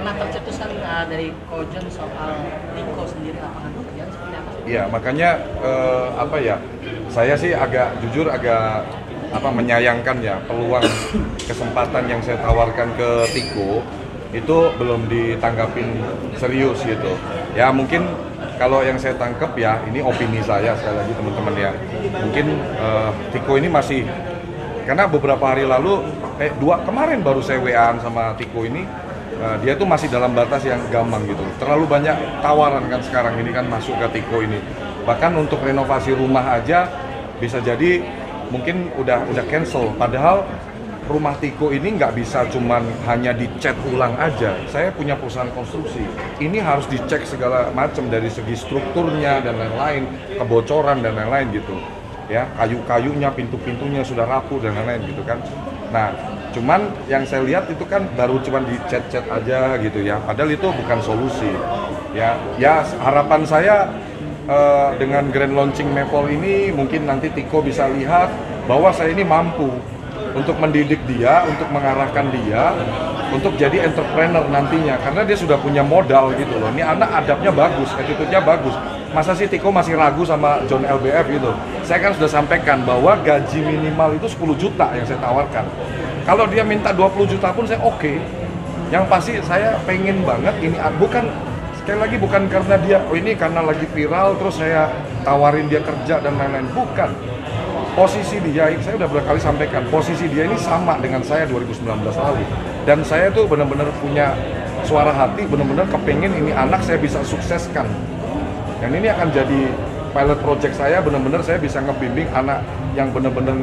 pernah tercetus kan uh, dari Kojon soal Tiko sendiri lapangan pekerjaan seperti apa? Iya, makanya eh, apa ya? Saya sih agak jujur agak apa menyayangkan ya peluang kesempatan yang saya tawarkan ke Tiko itu belum ditanggapin serius gitu. Ya mungkin kalau yang saya tangkap ya ini opini saya sekali lagi teman-teman ya. Mungkin eh, Tiko ini masih karena beberapa hari lalu eh dua kemarin baru saya WA sama Tiko ini eh, dia tuh masih dalam batas yang gampang gitu. Terlalu banyak tawaran kan sekarang ini kan masuk ke Tiko ini. Bahkan untuk renovasi rumah aja bisa jadi mungkin udah udah cancel. Padahal rumah Tiko ini nggak bisa cuman hanya dicat ulang aja. Saya punya perusahaan konstruksi. Ini harus dicek segala macam dari segi strukturnya dan lain-lain kebocoran dan lain-lain gitu. Ya kayu-kayunya pintu-pintunya sudah rapuh dan lain-lain gitu kan. Nah cuman yang saya lihat itu kan baru cuman dicat-cat aja gitu ya padahal itu bukan solusi ya ya harapan saya eh, dengan grand launching Maple ini mungkin nanti Tiko bisa lihat bahwa saya ini mampu untuk mendidik dia, untuk mengarahkan dia, untuk jadi entrepreneur nantinya. Karena dia sudah punya modal gitu loh. Ini anak adabnya bagus, attitude-nya bagus. Masa sih Tiko masih ragu sama John LBF gitu? Saya kan sudah sampaikan bahwa gaji minimal itu 10 juta yang saya tawarkan. Kalau dia minta 20 juta pun saya oke. Yang pasti saya pengen banget ini bukan sekali lagi bukan karena dia oh ini karena lagi viral terus saya tawarin dia kerja dan lain-lain. Bukan. Posisi dia saya udah berkali sampaikan posisi dia ini sama dengan saya 2019 lalu. Dan saya tuh benar-benar punya suara hati benar-benar kepengen ini anak saya bisa sukseskan. Dan ini akan jadi pilot project saya benar-benar saya bisa ngebimbing anak yang benar-benar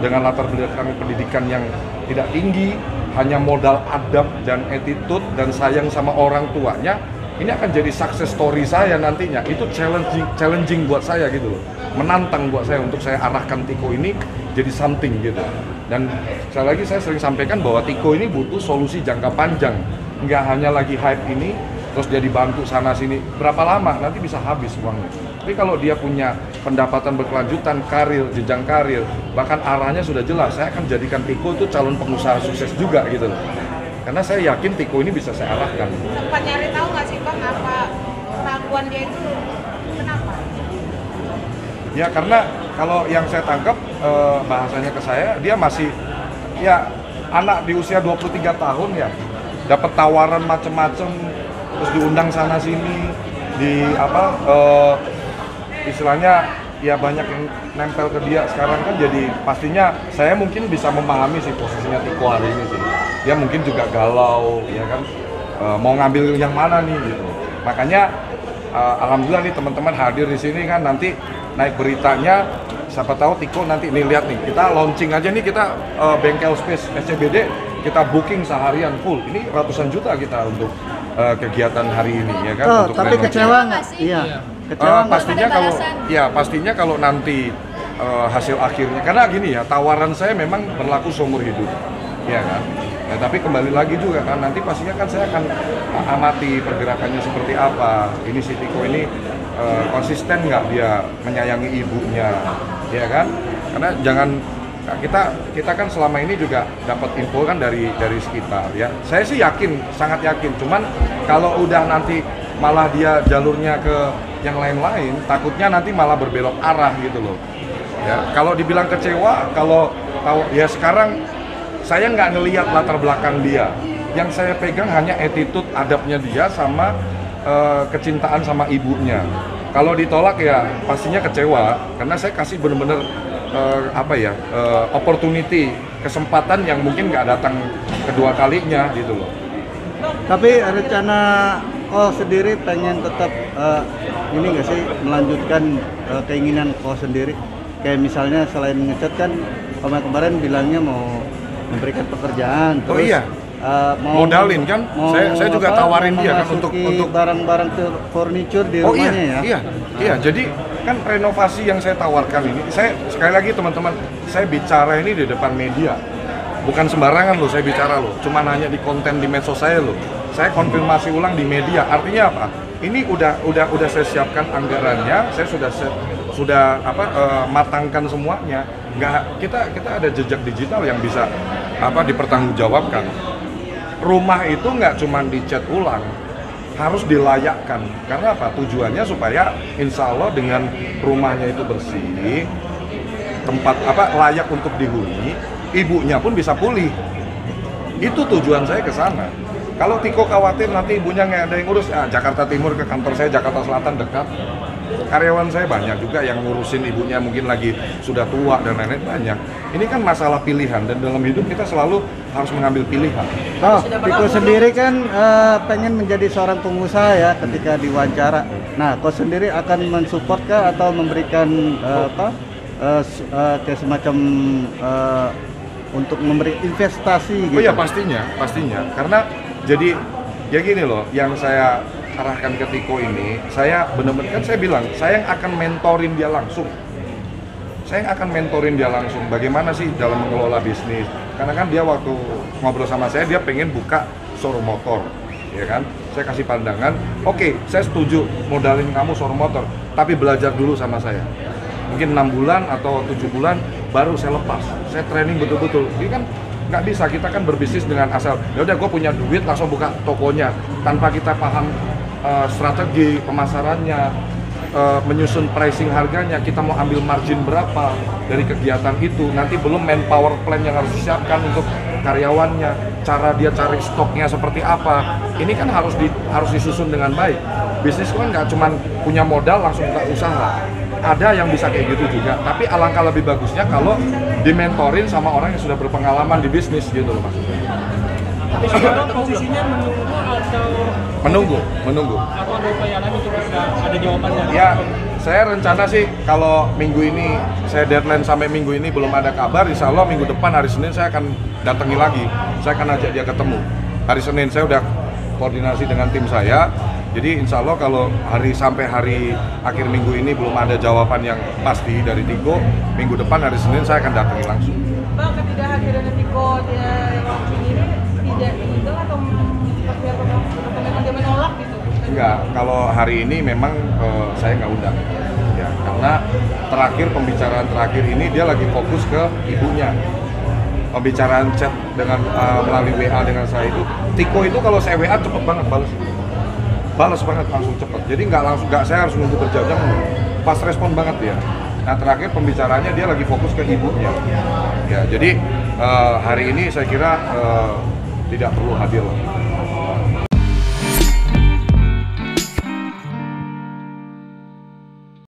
dengan latar belakang pendidikan yang tidak tinggi hanya modal adab dan attitude dan sayang sama orang tuanya ini akan jadi success story saya nantinya. Itu challenging challenging buat saya gitu loh. Menantang buat saya untuk saya arahkan Tiko ini jadi something gitu. Dan sekali lagi saya sering sampaikan bahwa Tiko ini butuh solusi jangka panjang. Nggak hanya lagi hype ini terus dia dibantu sana sini berapa lama? Nanti bisa habis uangnya tapi kalau dia punya pendapatan berkelanjutan karir jenjang karir bahkan arahnya sudah jelas saya akan jadikan Tiko itu calon pengusaha sukses juga gitu loh. Karena saya yakin Tiko ini bisa saya arahkan. Sempat nyari tahu nggak sih bang apa keraguan dia itu kenapa? Ya karena kalau yang saya tangkap eh, bahasanya ke saya dia masih ya anak di usia 23 tahun ya. Dapat tawaran macem-macem terus diundang sana sini di apa eh, istilahnya ya banyak yang nempel ke dia sekarang kan jadi pastinya saya mungkin bisa memahami sih posisinya Tiko hari ini sih. Dia mungkin juga galau ya kan? Eh, mau ngambil yang mana nih gitu. Makanya eh, alhamdulillah nih teman-teman hadir di sini kan nanti naik beritanya siapa tahu Tiko nanti nih lihat nih. Kita launching aja nih kita eh, bengkel space SCBD kita booking seharian full. Ini ratusan juta kita untuk eh, kegiatan hari ini ya kan? Oh, untuk tapi kecewa nggak? sih? Iya. Eh, Kecewa nggak? pastinya kalau ya pastinya kalau nanti eh, hasil akhirnya karena gini ya tawaran saya memang berlaku seumur hidup ya kan? Ya, tapi kembali lagi juga kan nanti pastinya kan saya akan amati pergerakannya seperti apa ini si Tiko ini eh, konsisten nggak dia menyayangi ibunya ya kan? Karena jangan nah, kita kita kan selama ini juga dapat info kan dari dari sekitar ya. Saya sih yakin sangat yakin cuman kalau udah nanti malah dia jalurnya ke yang lain-lain takutnya nanti malah berbelok arah gitu loh. Ya kalau dibilang kecewa kalau tahu ya sekarang saya nggak ngelihat latar belakang dia. Yang saya pegang hanya attitude adabnya dia sama eh, kecintaan sama ibunya. Kalau ditolak ya pastinya kecewa karena saya kasih bener-bener eh, apa ya eh, opportunity kesempatan yang mungkin nggak datang kedua kalinya gitu loh Tapi rencana kau sendiri pengen tetap eh, ini nggak sih melanjutkan eh, keinginan kau sendiri? Kayak misalnya selain ngecat kan kemarin kemarin bilangnya mau memberikan pekerjaan. Oh iya. eh, mau Modalin kan? Saya- saya juga tawarin dia kan untuk- untuk- barang-barang tur- furniture di Oh iya, rumahnya ya. iya, iya. Jadi kan renovasi yang saya tawarkan ini, saya sekali lagi teman-teman, saya bicara ini di depan media, bukan sembarangan loh saya bicara loh, cuma hanya di konten di medsos saya loh. Saya konfirmasi ulang di media, artinya apa? Ini udah udah udah saya siapkan anggarannya, saya sudah se- sudah apa eh, matangkan semuanya. Nggak kita kita ada jejak digital yang bisa apa dipertanggungjawabkan rumah itu nggak cuma dicat ulang, harus dilayakkan. Karena apa? Tujuannya supaya insya Allah dengan rumahnya itu bersih, tempat apa layak untuk dihuni, ibunya pun bisa pulih. Itu tujuan saya ke sana. Kalau Tiko khawatir nanti ibunya nggak ada yang ngurus, ah, Jakarta Timur ke kantor saya Jakarta Selatan dekat. Karyawan saya banyak juga yang ngurusin ibunya mungkin lagi sudah tua dan lain-lain banyak. Ini kan masalah pilihan dan dalam hidup kita selalu harus mengambil pilihan. Oh, Tiko sendiri kan eh, pengen menjadi seorang pengusaha ya ketika diwawancara. Nah, kau sendiri akan mensupport kah atau memberikan eh, apa eh, s- eh, kayak semacam eh, untuk memberi investasi gitu? Oh iya pastinya, pastinya. Karena jadi ya gini loh, yang saya arahkan ke Tiko ini, saya benar-benar kan saya bilang, saya yang akan mentorin dia langsung. Saya yang akan mentorin dia langsung. Bagaimana sih dalam mengelola bisnis? Karena kan dia waktu ngobrol sama saya, dia pengen buka showroom motor, ya kan? Saya kasih pandangan, oke, saya setuju modalin kamu showroom motor, tapi belajar dulu sama saya. Mungkin enam bulan atau tujuh bulan baru saya lepas. Saya training betul-betul. Ini kan nggak bisa kita kan berbisnis dengan asal. Ya udah gue punya duit langsung buka tokonya. Tanpa kita paham eh, strategi pemasarannya eh, menyusun pricing harganya kita mau ambil margin berapa dari kegiatan itu. Nanti belum manpower plan yang harus disiapkan untuk karyawannya cara dia cari stoknya seperti apa. Ini kan harus di, harus disusun dengan baik. Bisnis kan nggak cuma punya modal langsung buka usaha ada yang bisa kayak gitu juga. Tapi alangkah lebih bagusnya kalau dimentorin sama orang yang sudah berpengalaman di bisnis gitu loh maksudnya Tapi sekarang posisinya menunggu atau menunggu menunggu. Atau ada upaya untuk bisa ada jawaban dari ya saya rencana sih kalau minggu ini saya deadline sampai minggu ini belum ada kabar insya Allah minggu depan hari Senin saya akan datangi lagi. Saya akan ajak dia ketemu. Hari Senin saya udah koordinasi dengan tim saya jadi insya Allah kalau hari sampai hari akhir minggu ini belum ada jawaban yang pasti dari Tigo minggu depan hari Senin saya akan datangi langsung Bang, ketidakhadiran Tiko dia ini tidak atau seperti apa Bang? Atau memang dia menolak gitu? Enggak, kalau hari ini memang eh, saya nggak undang. Ya, karena terakhir pembicaraan terakhir ini dia lagi fokus ke ibunya. Pembicaraan chat dengan eh, melalui WA dengan saya itu, Tiko itu kalau saya WA cepet banget balas. Balas banget langsung cepet. Jadi nggak langsung nggak saya harus nunggu berjam-jam. Pas respon banget dia. Nah terakhir pembicaranya dia lagi fokus ke ibunya. Ya, jadi eh, hari ini saya kira eh, tidak perlu hadir lah.